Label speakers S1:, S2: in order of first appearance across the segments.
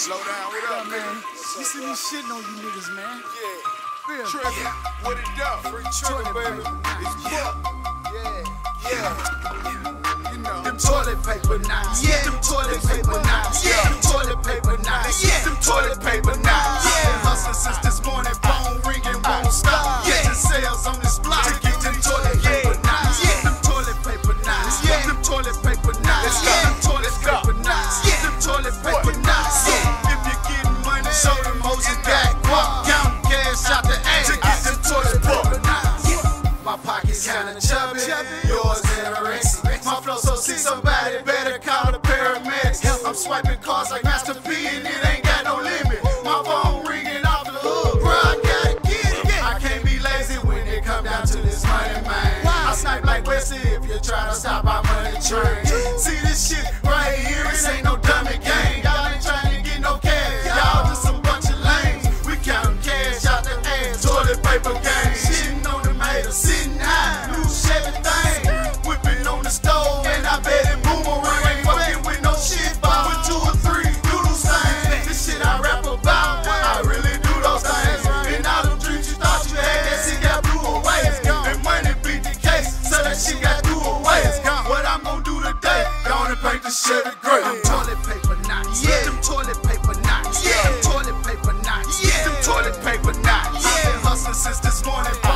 S1: Slow down, what up,
S2: man?
S1: man?
S2: You see me shitting on you niggas, man.
S1: Yeah. Trigger, what it do? Free trigger,
S2: Toilet
S1: baby.
S2: paper.
S1: It's buck. Yeah, yeah. You know.
S2: Them toilet paper knives. Yeah, kinda chubby, yours anorexic. My flow so sick, somebody better call the paramedics. I'm swiping cars like Master P and it ain't got no limit. My phone ringing off the hook, bro, I gotta get it. I can't be lazy when it come down to this money, man. I snipe like Wesley if you try to stop my money train. See this shit seventh grade. Them toilet paper knots. Yeah. Them toilet paper knots. Yeah. Them toilet paper knots. Yeah. Them toilet paper knots. Yeah. I've been hustling since this morning.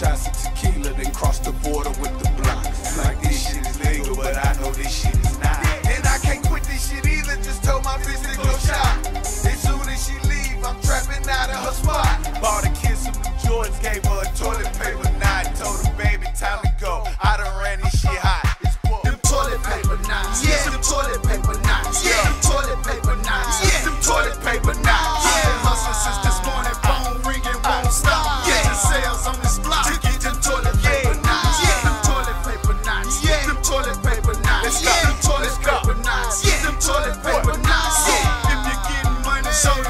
S2: shots of tequila, then cross the border with the block. Like this shit is legal, but I know this shit is not. And I can't quit this shit either, just told my bitch to go shop. As soon as she leave, I'm trapping out of her spot. Bought the kids some new Jordans, gave Show